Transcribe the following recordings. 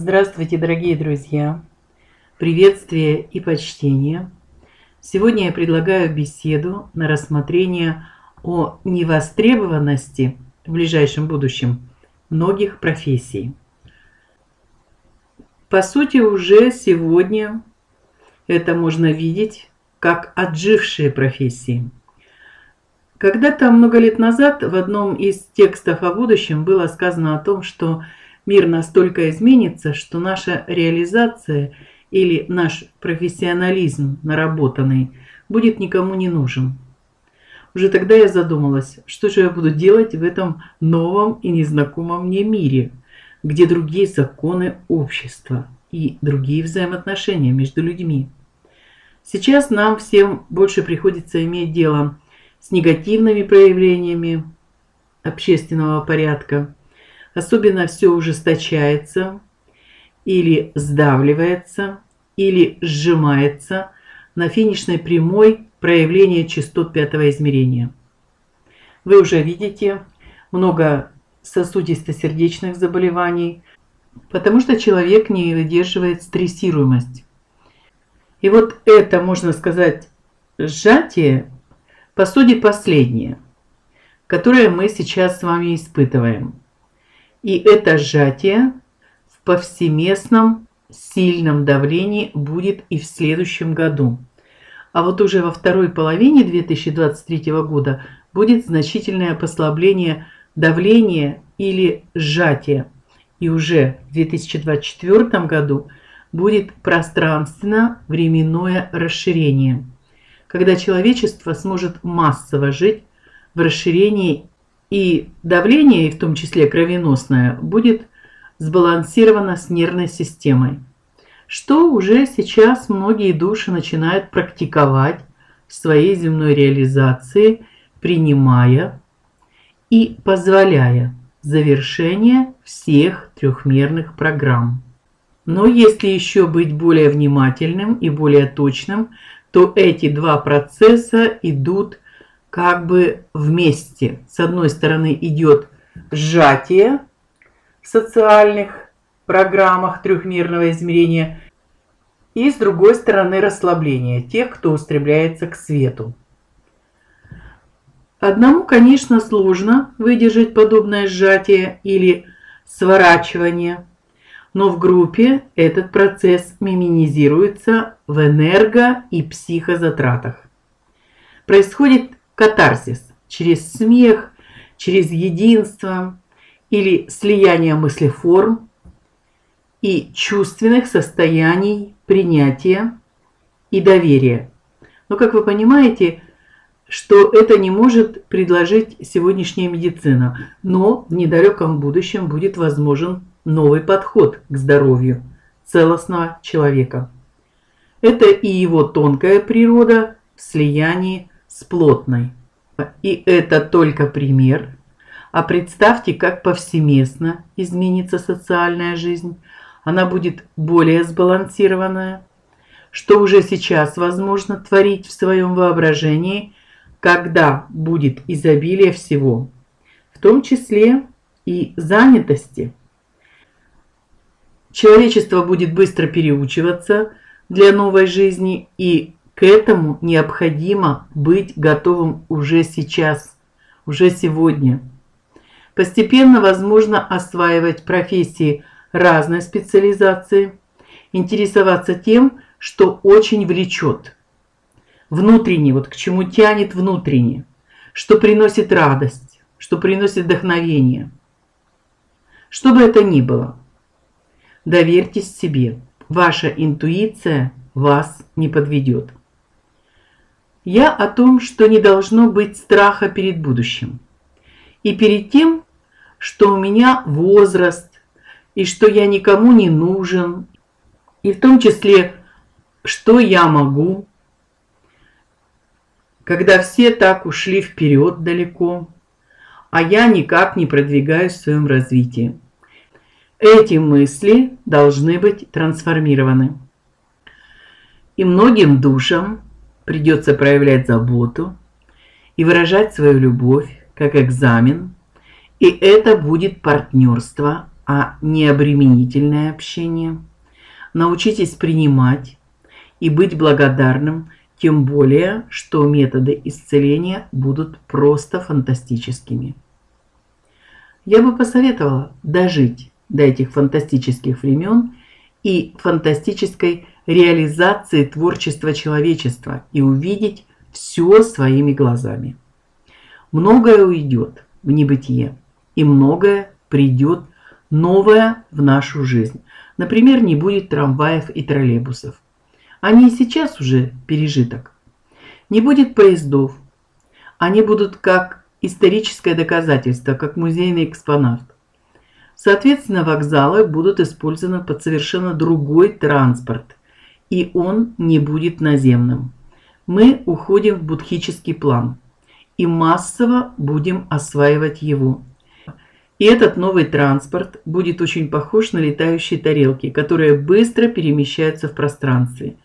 Здравствуйте, дорогие друзья! Приветствие и почтение! Сегодня я предлагаю беседу на рассмотрение о невостребованности в ближайшем будущем многих профессий. По сути, уже сегодня это можно видеть как отжившие профессии. Когда-то много лет назад в одном из текстов о будущем было сказано о том, что мир настолько изменится, что наша реализация или наш профессионализм наработанный будет никому не нужен. Уже тогда я задумалась, что же я буду делать в этом новом и незнакомом мне мире, где другие законы общества и другие взаимоотношения между людьми. Сейчас нам всем больше приходится иметь дело с негативными проявлениями общественного порядка, особенно все ужесточается или сдавливается, или сжимается на финишной прямой проявление частот пятого измерения. Вы уже видите много сосудисто-сердечных заболеваний, потому что человек не выдерживает стрессируемость. И вот это, можно сказать, сжатие, по сути, последнее, которое мы сейчас с вами испытываем – и это сжатие в повсеместном сильном давлении будет и в следующем году. А вот уже во второй половине 2023 года будет значительное послабление давления или сжатия. И уже в 2024 году будет пространственно-временное расширение, когда человечество сможет массово жить в расширении и давление, в том числе кровеносное, будет сбалансировано с нервной системой, что уже сейчас многие души начинают практиковать в своей земной реализации, принимая и позволяя завершение всех трехмерных программ. Но если еще быть более внимательным и более точным, то эти два процесса идут как бы вместе. С одной стороны идет сжатие в социальных программах трехмерного измерения, и с другой стороны расслабление тех, кто устремляется к свету. Одному, конечно, сложно выдержать подобное сжатие или сворачивание, но в группе этот процесс миминизируется в энерго- и психозатратах. Происходит катарсис через смех, через единство или слияние мыслеформ и чувственных состояний принятия и доверия. Но, как вы понимаете, что это не может предложить сегодняшняя медицина, но в недалеком будущем будет возможен новый подход к здоровью целостного человека. Это и его тонкая природа в слиянии с плотной. И это только пример. А представьте, как повсеместно изменится социальная жизнь. Она будет более сбалансированная, что уже сейчас возможно творить в своем воображении, когда будет изобилие всего, в том числе и занятости. Человечество будет быстро переучиваться для новой жизни и к этому необходимо быть готовым уже сейчас, уже сегодня. Постепенно возможно осваивать профессии разной специализации, интересоваться тем, что очень влечет. Внутренне, вот к чему тянет внутренне, что приносит радость, что приносит вдохновение. Что бы это ни было, доверьтесь себе. Ваша интуиция вас не подведет. Я о том, что не должно быть страха перед будущим. И перед тем, что у меня возраст, и что я никому не нужен, и в том числе, что я могу, когда все так ушли вперед далеко, а я никак не продвигаюсь в своем развитии. Эти мысли должны быть трансформированы. И многим душам придется проявлять заботу и выражать свою любовь как экзамен, и это будет партнерство, а не обременительное общение. Научитесь принимать и быть благодарным, тем более, что методы исцеления будут просто фантастическими. Я бы посоветовала дожить до этих фантастических времен и фантастической реализации творчества человечества и увидеть все своими глазами. Многое уйдет в небытие, и многое придет новое в нашу жизнь. Например, не будет трамваев и троллейбусов. Они и сейчас уже пережиток. Не будет поездов. Они будут как историческое доказательство, как музейный экспонат. Соответственно, вокзалы будут использованы под совершенно другой транспорт, и он не будет наземным. Мы уходим в будхический план и массово будем осваивать его. И этот новый транспорт будет очень похож на летающие тарелки, которые быстро перемещаются в пространстве.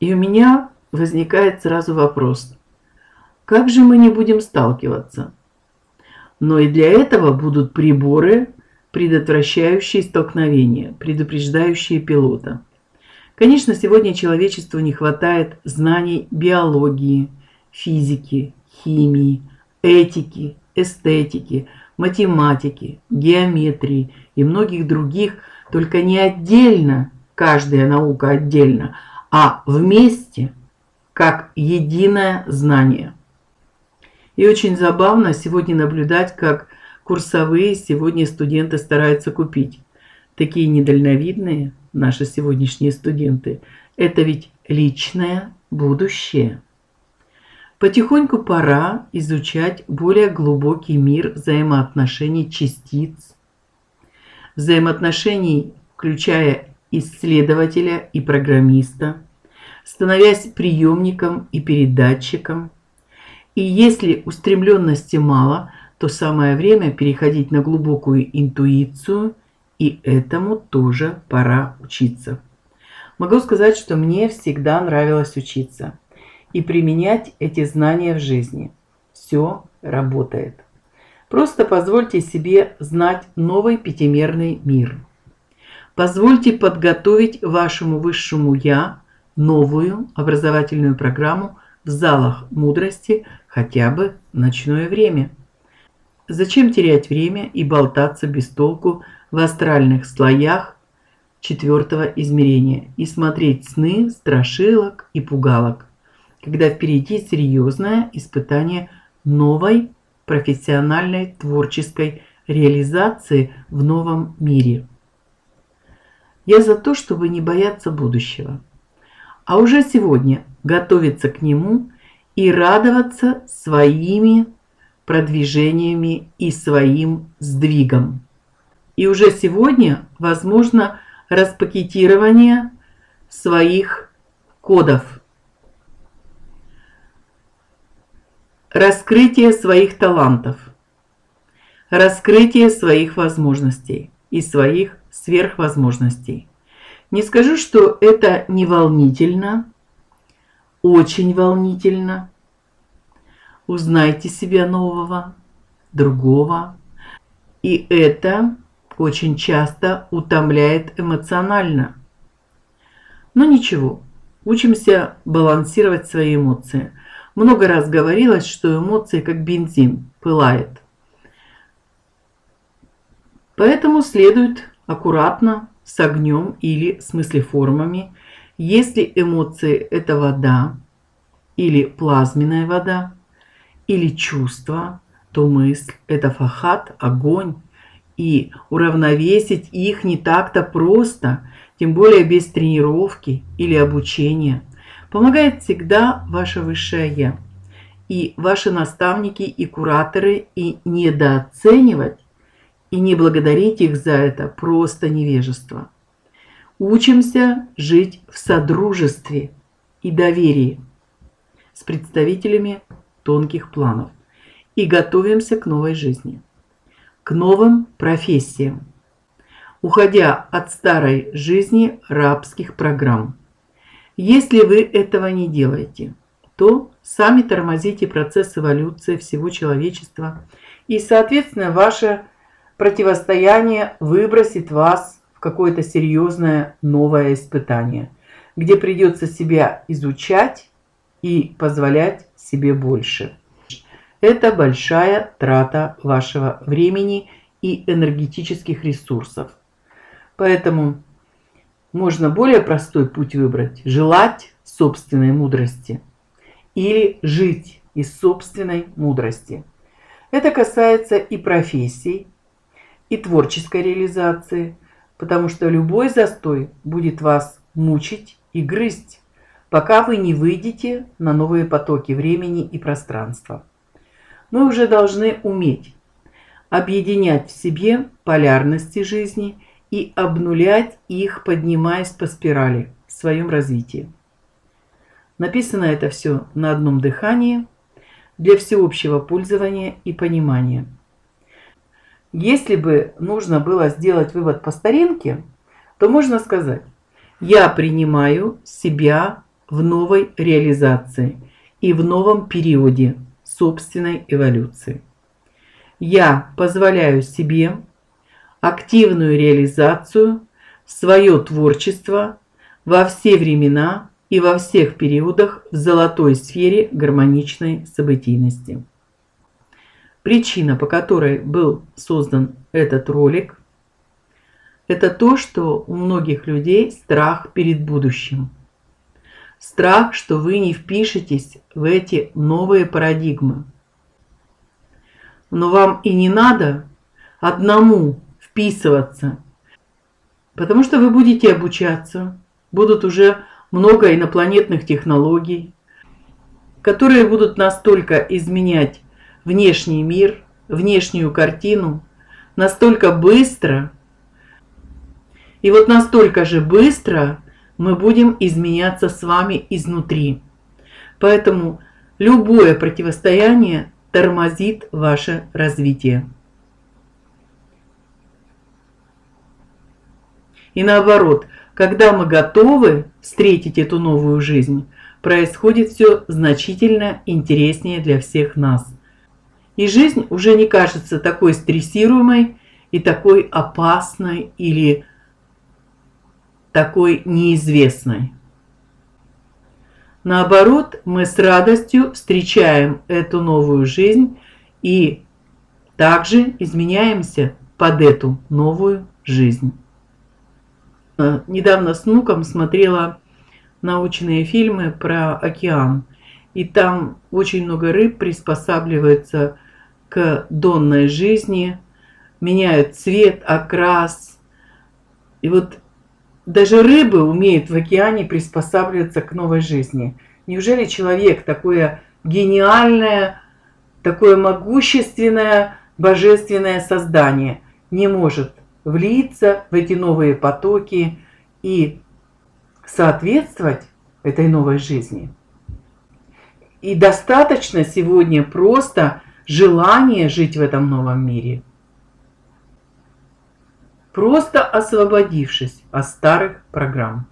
И у меня возникает сразу вопрос: как же мы не будем сталкиваться? Но и для этого будут приборы, предотвращающие столкновения, предупреждающие пилота. Конечно, сегодня человечеству не хватает знаний биологии, физики, химии, этики, эстетики, математики, геометрии и многих других, только не отдельно, каждая наука отдельно, а вместе, как единое знание. И очень забавно сегодня наблюдать, как курсовые сегодня студенты стараются купить. Такие недальновидные наши сегодняшние студенты. Это ведь личное будущее. Потихоньку пора изучать более глубокий мир взаимоотношений частиц, взаимоотношений, включая исследователя и программиста, становясь приемником и передатчиком. И если устремленности мало, то самое время переходить на глубокую интуицию, и этому тоже пора учиться. Могу сказать, что мне всегда нравилось учиться и применять эти знания в жизни. Все работает. Просто позвольте себе знать новый пятимерный мир. Позвольте подготовить вашему высшему я новую образовательную программу в залах мудрости хотя бы ночное время. Зачем терять время и болтаться без толку в астральных слоях четвертого измерения и смотреть сны, страшилок и пугалок? когда впереди серьезное испытание новой профессиональной творческой реализации в новом мире. Я за то, чтобы не бояться будущего, а уже сегодня готовиться к нему и радоваться своими продвижениями и своим сдвигом. И уже сегодня возможно распакетирование своих кодов Раскрытие своих талантов. Раскрытие своих возможностей и своих сверхвозможностей. Не скажу, что это не волнительно, очень волнительно. Узнайте себя нового, другого. И это очень часто утомляет эмоционально. Но ничего, учимся балансировать свои эмоции – много раз говорилось, что эмоции как бензин, пылает. Поэтому следует аккуратно с огнем или с мыслеформами. Если эмоции это вода или плазменная вода или чувство, то мысль это фахат, огонь. И уравновесить их не так-то просто, тем более без тренировки или обучения – Помогает всегда ваше высшее Я. И ваши наставники и кураторы, и недооценивать, и не благодарить их за это просто невежество. Учимся жить в содружестве и доверии с представителями тонких планов. И готовимся к новой жизни, к новым профессиям, уходя от старой жизни рабских программ. Если вы этого не делаете, то сами тормозите процесс эволюции всего человечества, и, соответственно, ваше противостояние выбросит вас в какое-то серьезное новое испытание, где придется себя изучать и позволять себе больше. Это большая трата вашего времени и энергетических ресурсов. Поэтому можно более простой путь выбрать – желать собственной мудрости или жить из собственной мудрости. Это касается и профессий, и творческой реализации, потому что любой застой будет вас мучить и грызть, пока вы не выйдете на новые потоки времени и пространства мы уже должны уметь объединять в себе полярности жизни и обнулять их, поднимаясь по спирали в своем развитии. Написано это все на одном дыхании для всеобщего пользования и понимания. Если бы нужно было сделать вывод по старинке, то можно сказать, я принимаю себя в новой реализации и в новом периоде собственной эволюции. Я позволяю себе активную реализацию, свое творчество во все времена и во всех периодах в золотой сфере гармоничной событийности. Причина, по которой был создан этот ролик, это то, что у многих людей страх перед будущим – Страх, что вы не впишетесь в эти новые парадигмы. Но вам и не надо одному вписываться, потому что вы будете обучаться, будут уже много инопланетных технологий, которые будут настолько изменять внешний мир, внешнюю картину, настолько быстро, и вот настолько же быстро – мы будем изменяться с вами изнутри. Поэтому любое противостояние тормозит ваше развитие. И наоборот, когда мы готовы встретить эту новую жизнь, происходит все значительно интереснее для всех нас. И жизнь уже не кажется такой стрессируемой и такой опасной или такой неизвестной. Наоборот, мы с радостью встречаем эту новую жизнь и также изменяемся под эту новую жизнь. Э, недавно с внуком смотрела научные фильмы про океан. И там очень много рыб приспосабливается к донной жизни, меняют цвет, окрас. И вот даже рыбы умеют в океане приспосабливаться к новой жизни. Неужели человек такое гениальное, такое могущественное, божественное создание не может влиться в эти новые потоки и соответствовать этой новой жизни? И достаточно сегодня просто желания жить в этом новом мире – просто освободившись от старых программ.